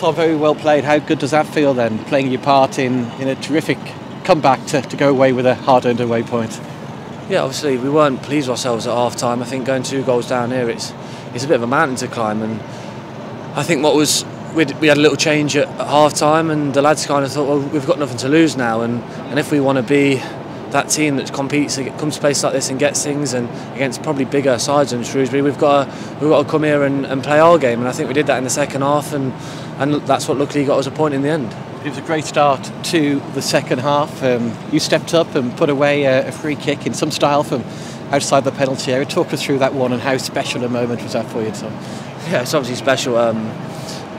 Tom, very well played. How good does that feel then, playing your part in, in a terrific comeback to, to go away with a hard-earned away point? Yeah, obviously we weren't pleased with ourselves at half time. I think going two goals down here, it's it's a bit of a mountain to climb, and I think what was we had a little change at, at half time, and the lads kind of thought, well, we've got nothing to lose now, and, and if we want to be that team that competes, comes to places like this and gets things, and against probably bigger sides than Shrewsbury, we've got to, we've got to come here and, and play our game, and I think we did that in the second half, and and that's what luckily got us a point in the end. It was a great start to the second half. Um, you stepped up and put away a, a, free kick in some style from outside the penalty area. Talk us through that one and how special a moment was that for you, Tom? Yeah, it's obviously special. Um,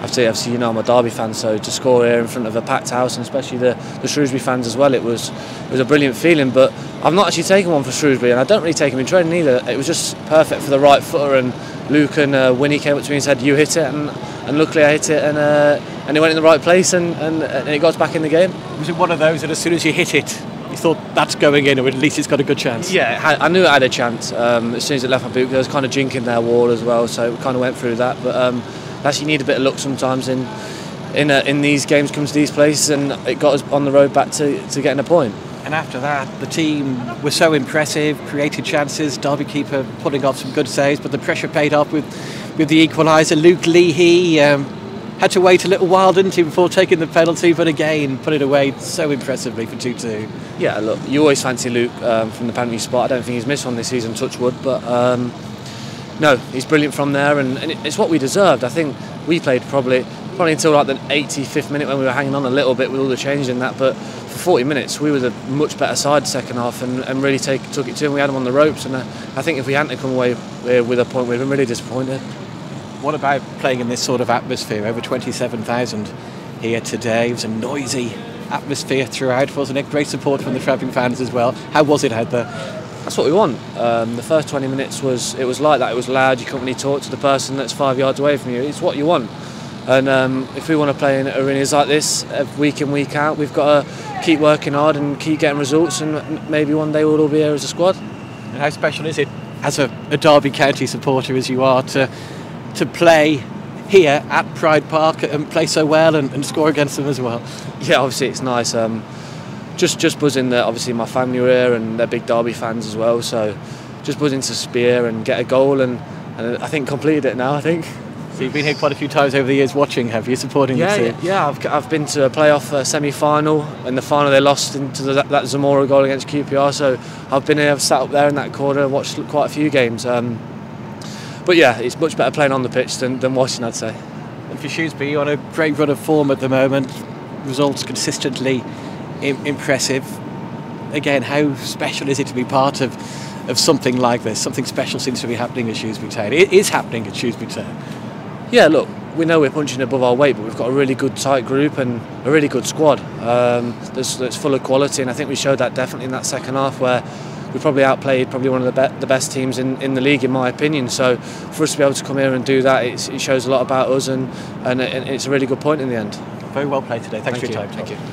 obviously, obviously, you know I'm a Derby fan, so to score here in front of a packed house and especially the, the Shrewsbury fans as well, it was it was a brilliant feeling. But I've not actually taken one for Shrewsbury, and I don't really take them in training either. It was just perfect for the right footer, and Luke and uh, Winnie came up to me and said, "You hit it," and, and luckily I hit it, and uh, and it went in the right place, and, and, and it got us back in the game. Was it one of those that as soon as you hit it, you thought that's going in, or at least it's got a good chance? Yeah, I knew it had a chance. Um, as soon as it left my boot, there was kind of jinking their wall as well, so it kind of went through that. But um, actually, you need a bit of luck sometimes in in uh, in these games, comes to these places, and it got us on the road back to, to getting a point. And after that, the team were so impressive, created chances. Derby keeper putting off some good saves, but the pressure paid off with with the equaliser. Luke Leahy. Um, had to wait a little while, didn't he, before taking the penalty? But again, put it away so impressively for 2 2. Yeah, look, you always fancy Luke um, from the penalty spot. I don't think he's missed one this season, touch wood, but um, no, he's brilliant from there, and, and, it's what we deserved. I think we played probably probably until like the 85th minute when we were hanging on a little bit with all the change in that, but for 40 minutes we were the much better side second half and, and really take, took it to him. We had him on the ropes, and uh, I think if we hadn't come away with a point, we'd been really disappointed. What about playing in this sort of atmosphere? Over 27,000 here today. It was a noisy atmosphere throughout, wasn't it? Great support from the travelling fans as well. How was it out there? That's what we want. Um, the first 20 minutes was it was like that. It was loud. You couldn't really talk to the person that's five yards away from you. It's what you want. And um, if we want to play in arenas like this uh, week in week out, we've got to keep working hard and keep getting results. And maybe one day we'll all be here as a squad. And how special is it, as a, a Derby County supporter as you are, to to play here at Pride Park and play so well and, and score against them as well. Yeah, obviously it's nice. Um, just just buzzing that obviously my family were here and they're big Derby fans as well. So just buzzing to spear and get a goal and, and I think completed it now. I think. So you've been here quite a few times over the years watching, have you, supporting yeah, the team? Yeah, I've, I've been to a playoff uh, semi-final. and the final, they lost into the, that Zamora goal against QPR. So I've been here, I've sat up there in that corner, and watched quite a few games. Um, but yeah, it's much better playing on the pitch than, than watching, I'd say. And for Shrewsbury, you're on a great run of form at the moment. Results consistently impressive. Again, how special is it to be part of, of something like this? Something special seems to be happening at Shrewsbury Town. It is happening at Shrewsbury Town. Yeah, look, we know we're punching above our weight, but we've got a really good tight group and a really good squad um, that's, that's full of quality, and I think we showed that definitely in that second half where we probably outplayed probably one of the, be- the best teams in, in the league, in my opinion. So for us to be able to come here and do that, it shows a lot about us, and, and, it's a really good point in the end. Very well played today. Thanks Thank for your you. time. Thank you.